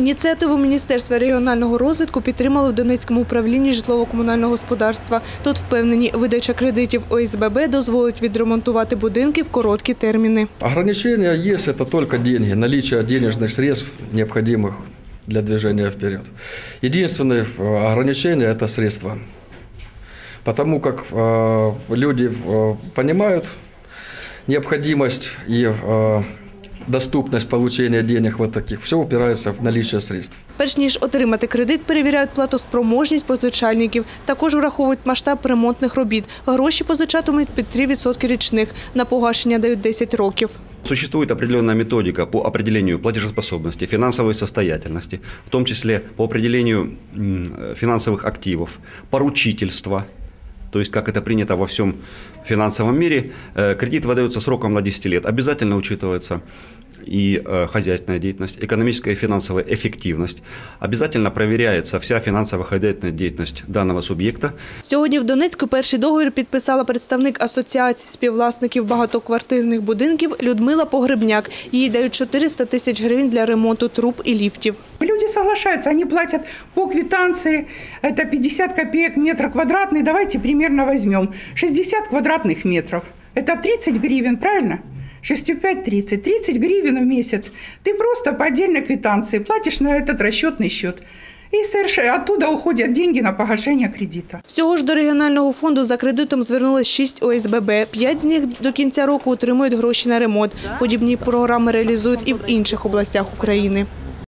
Ініціативу Міністерства регіонального розвитку підтримали в Донецькому управлінні житлово-комунального господарства. Тут впевнені, видача кредитів ОСББ дозволить відремонтувати будинки в короткі терміни. Ограничения есть, это только деньги, наличие денежных средств, необходимых для движения вперед. Единственное э, ограничение – это средства. Потому как э, люди э, понимают необходимость и э, доступность получения денег вот таких. Все упирается в наличие средств. Перш ніж отримати кредит, перевіряють платоспроможність позичальників. Також враховують масштаб ремонтних робіт. Гроші позичатимуть під 3% річних. На погашення дають 10 років. Существует определенная методика по определению платежеспособности, финансовой состоятельности, в том числе по определению финансовых активов, поручительства, то есть как это принято во всем финансовом мире. Э, Кредит выдается сроком на 10 лет. Обязательно учитывается и э, хозяйственная деятельность, экономическая и финансовая эффективность. Обязательно проверяется вся финансово-хозяйственная деятельность данного субъекта. Сьогодні в Донецьку перший договір підписала представник Асоціації співвласників багатоквартирних будинків Людмила Погребняк. Їй дають 400 тисяч гривень для ремонту труб і ліфтів. Люди соглашаются, они платят по квитанции, это 50 копеек метр квадратный, давайте примерно возьмем 60 квадратных метров, это 30 гривен, правильно? 6 5 30, 30 гривен в месяц. Ты просто по отдельной квитанции платишь на этот расчетный счет. И соверш- оттуда уходят деньги на погашение кредита. Всього ж до регіонального фонду за кредитом звернулось 6 ОСББ. П'ять з них до кінця року отримують гроші на ремонт. Подібні програми реалізують і в інших областях України.